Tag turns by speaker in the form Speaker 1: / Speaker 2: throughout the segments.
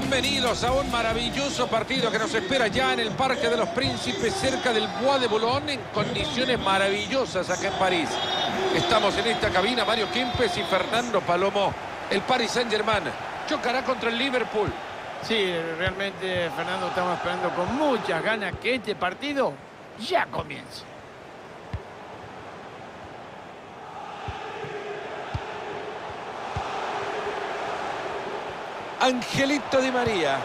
Speaker 1: Bienvenidos a un maravilloso partido que nos espera ya en el Parque de los Príncipes, cerca del Bois de Boulogne, en condiciones maravillosas acá en París. Estamos en esta cabina, Mario Kempes y Fernando Palomo. El Paris Saint-Germain chocará contra el Liverpool.
Speaker 2: Sí, realmente, Fernando, estamos esperando con muchas ganas que este partido ya comience.
Speaker 1: Angelito Di María.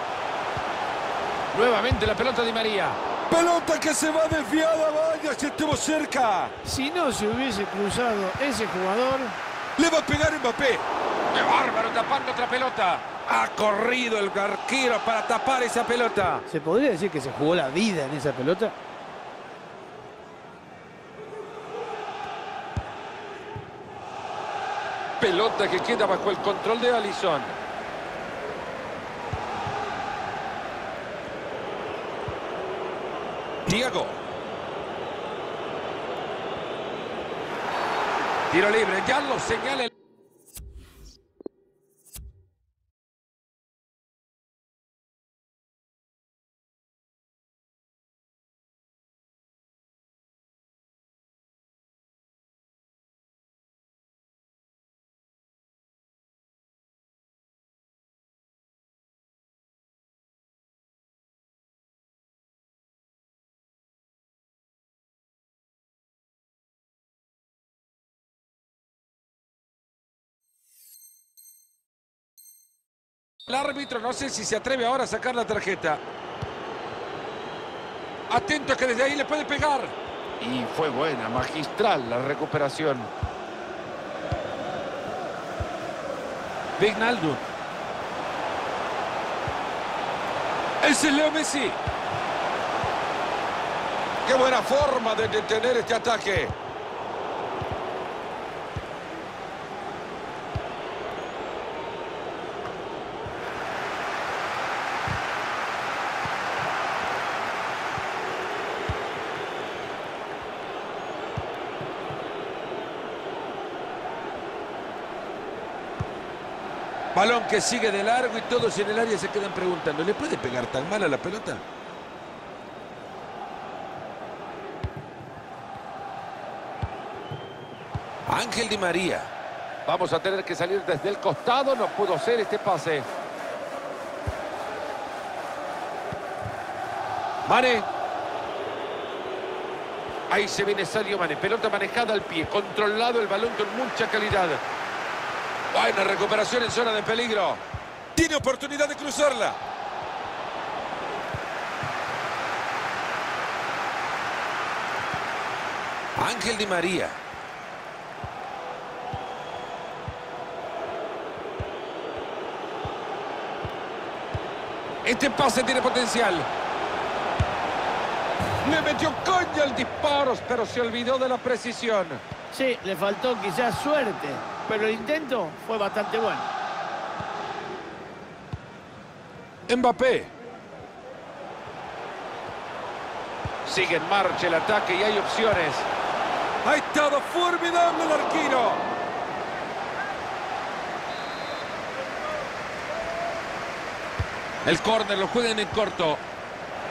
Speaker 1: Nuevamente la pelota Di María.
Speaker 3: Pelota que se va desviada, vaya, si estuvo cerca.
Speaker 2: Si no se hubiese cruzado ese jugador...
Speaker 3: Le va a pegar Mbappé.
Speaker 1: ¡Qué bárbaro! Tapando otra pelota. Ha corrido el arquero para tapar esa pelota.
Speaker 2: ¿Se podría decir que se jugó la vida en esa pelota?
Speaker 1: Pelota que queda bajo el control de Alisson. Diego. Tiro libre, ya lo señala el... El árbitro no sé si se atreve ahora a sacar la tarjeta. Atento que desde ahí le puede pegar. Y fue buena, magistral la recuperación. Vignaldo. Ese es Leo Messi. Qué buena forma de detener este ataque. Balón que sigue de largo y todos en el área se quedan preguntando, ¿le puede pegar tan mal a la pelota? Ángel Di María. Vamos a tener que salir desde el costado, no pudo ser este pase. Mane. Ahí se viene Sadio Mane, pelota manejada al pie, controlado el balón con mucha calidad. Buena recuperación en zona de peligro.
Speaker 3: Tiene oportunidad de cruzarla.
Speaker 1: Ángel Di María. Este pase tiene potencial. Le metió coña al disparo, pero se olvidó de la precisión.
Speaker 2: Sí, le faltó quizás suerte, pero el intento fue bastante bueno.
Speaker 1: Mbappé. Sigue en marcha el ataque y hay opciones.
Speaker 3: Ha estado formidable el arquero.
Speaker 1: El córner lo juegan en corto.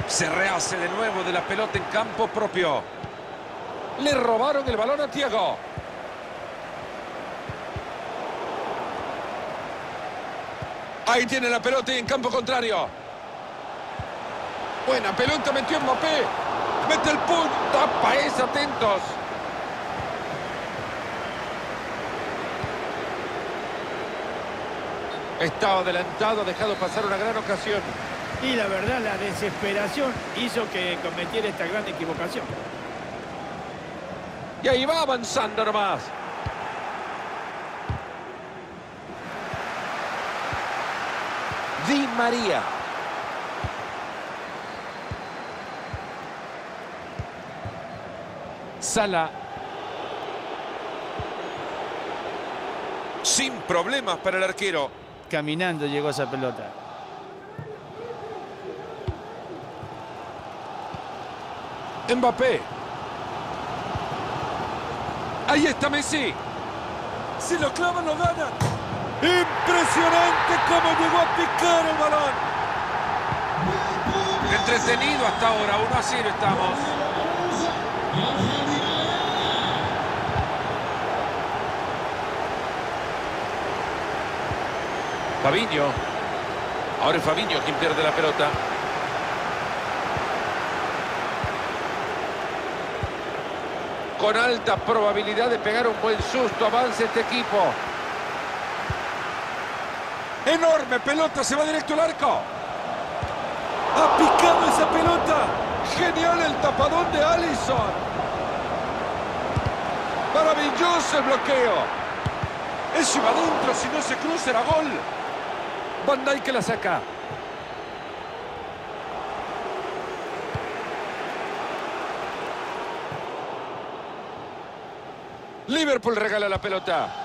Speaker 1: Se rehace de nuevo de la pelota en campo propio. Le robaron el balón a Thiago. Ahí tiene la pelota y en campo contrario. Buena pelota metió Mbappé. Mete el punto. Tapa es, atentos. Estaba adelantado, ha dejado pasar una gran ocasión.
Speaker 2: Y la verdad, la desesperación hizo que cometiera esta gran equivocación.
Speaker 1: Y ahí va avanzando nomás. Di María. Sala.
Speaker 3: Sin problemas para el arquero.
Speaker 2: Caminando llegó esa pelota.
Speaker 1: Mbappé. Ahí está Messi.
Speaker 3: Si lo clavan, lo ganan. Impresionante cómo llegó a picar el balón.
Speaker 1: entretenido hasta ahora. 1 a 0 estamos. Fabiño. Ahora es Fabiño quien pierde la pelota. Con alta probabilidad de pegar un buen susto. Avanza este equipo.
Speaker 3: Enorme pelota, se va directo al arco. Ha picado esa pelota. Genial el tapadón de Allison. Maravilloso el bloqueo. Eso iba adentro, si no se cruza era gol. Van Dijk que la saca.
Speaker 1: Liverpool regala la pelota.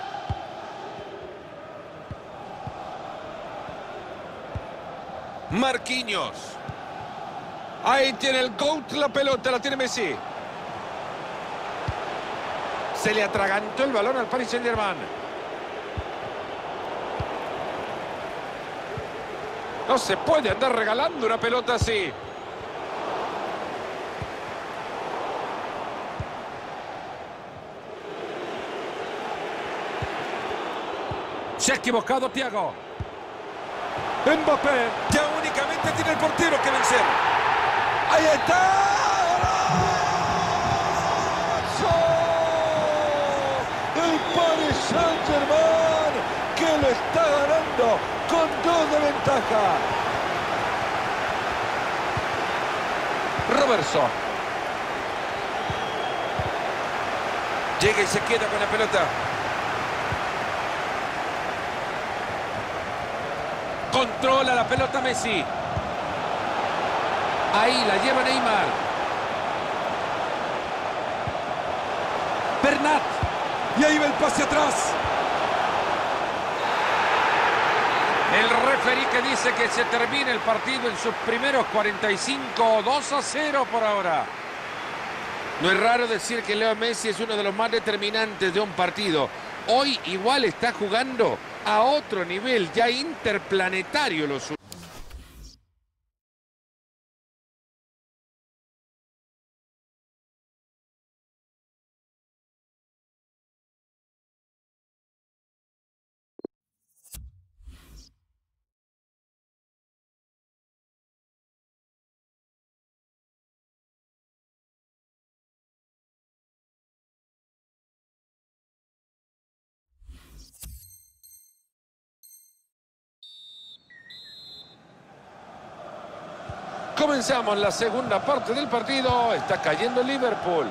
Speaker 1: Marquinhos. Ahí tiene el GOAT la pelota, la tiene Messi. Se le atragantó el balón al Paris Saint-Germain. No se puede andar regalando una pelota así. Se ha equivocado Thiago.
Speaker 3: Mbappé ya únicamente tiene el portero que vencer. Ahí está. El Paris Saint-Germain que lo está ganando con dos de ventaja.
Speaker 1: Robertson. Llega y se queda con la pelota. Controla la pelota Messi. Ahí la lleva Neymar. Bernat.
Speaker 3: Y ahí va el pase atrás.
Speaker 1: El referí que dice que se termina el partido en sus primeros 45, 2 a 0 por ahora. No es raro decir que Leo Messi es uno de los más determinantes de un partido. Hoy igual está jugando a otro nivel, ya interplanetario lo Comenzamos la segunda parte del partido. Está cayendo Liverpool.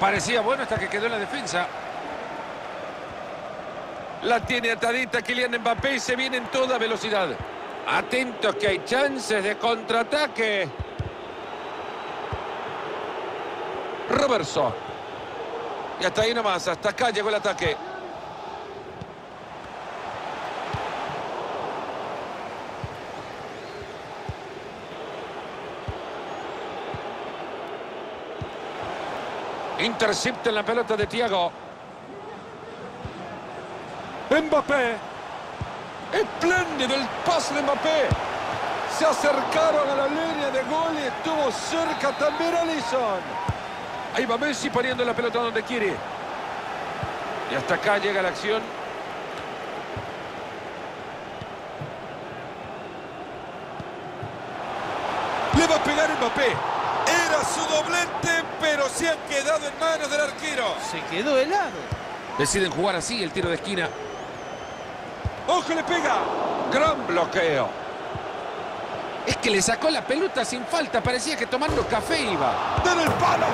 Speaker 1: Parecía bueno hasta que quedó en la defensa. La tiene atadita Kylian Mbappé y se viene en toda velocidad. Atentos que hay chances de contraataque. Robertson. Y hasta ahí nomás, hasta acá llegó el ataque. Intercepta en la pelota de Thiago.
Speaker 3: Mbappé. Espléndido el pase de Mbappé. Se acercaron a la línea de gol y estuvo cerca también Alisson.
Speaker 1: Ahí va Messi poniendo la pelota donde quiere. Y hasta acá llega la acción.
Speaker 3: Le va a pegar Mbappé. Su doblete, pero se ha quedado en manos del arquero.
Speaker 2: Se quedó helado.
Speaker 1: Deciden jugar así el tiro de esquina.
Speaker 3: ¡Ojo, le pega!
Speaker 1: Gran bloqueo. Es que le sacó la pelota sin falta. Parecía que tomando café iba.
Speaker 3: ¡Dan el palo!